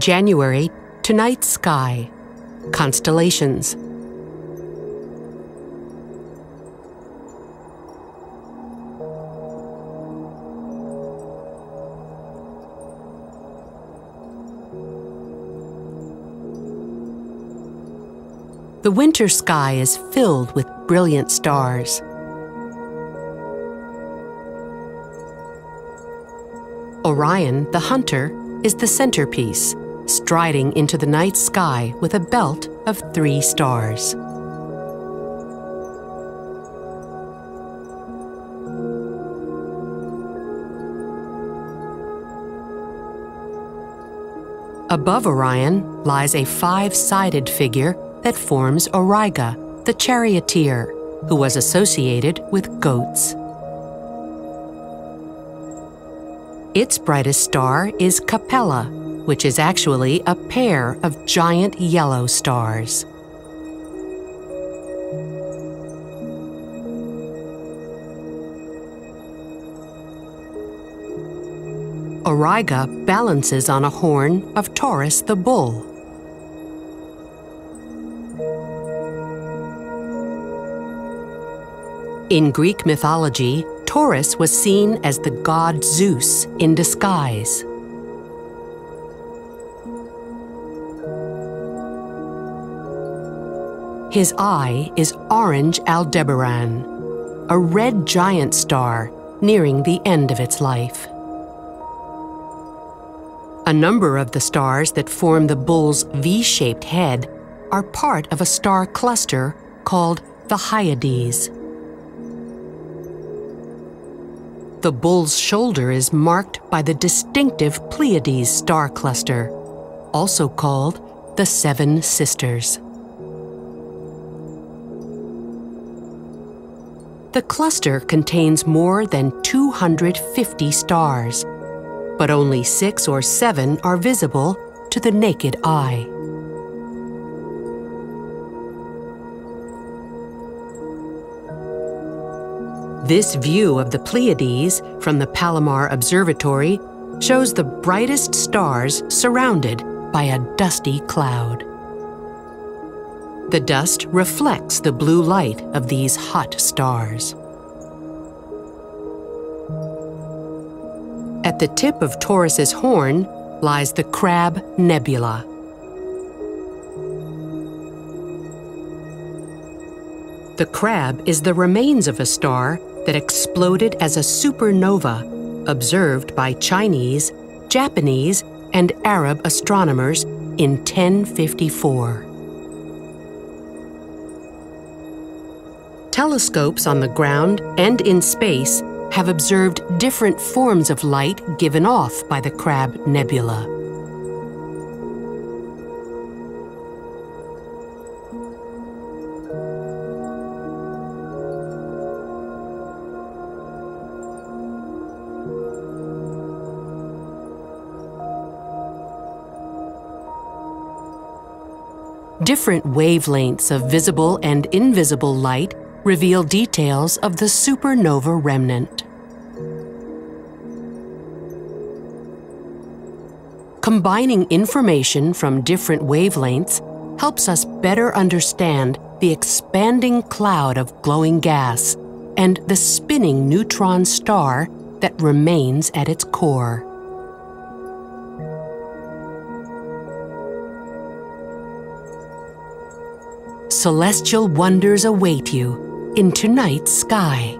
January tonight's sky, constellations. The winter sky is filled with brilliant stars. Orion, the hunter, is the centerpiece, striding into the night sky with a belt of three stars. Above Orion lies a five sided figure that forms Auriga, the charioteer, who was associated with goats. Its brightest star is Capella, which is actually a pair of giant yellow stars. Auriga balances on a horn of Taurus the bull. In Greek mythology, Taurus was seen as the god Zeus in disguise. His eye is orange Aldebaran, a red giant star nearing the end of its life. A number of the stars that form the bull's V shaped head are part of a star cluster called the Hyades. The bull's shoulder is marked by the distinctive Pleiades star cluster, also called the Seven Sisters. The cluster contains more than 250 stars, but only six or seven are visible to the naked eye. This view of the Pleiades from the Palomar Observatory shows the brightest stars surrounded by a dusty cloud. The dust reflects the blue light of these hot stars. At the tip of Taurus's horn lies the Crab Nebula. The crab is the remains of a star that exploded as a supernova observed by Chinese, Japanese, and Arab astronomers in 1054. Telescopes on the ground and in space have observed different forms of light given off by the Crab Nebula. Different wavelengths of visible and invisible light reveal details of the supernova remnant. Combining information from different wavelengths helps us better understand the expanding cloud of glowing gas and the spinning neutron star that remains at its core. celestial wonders await you in tonight's sky.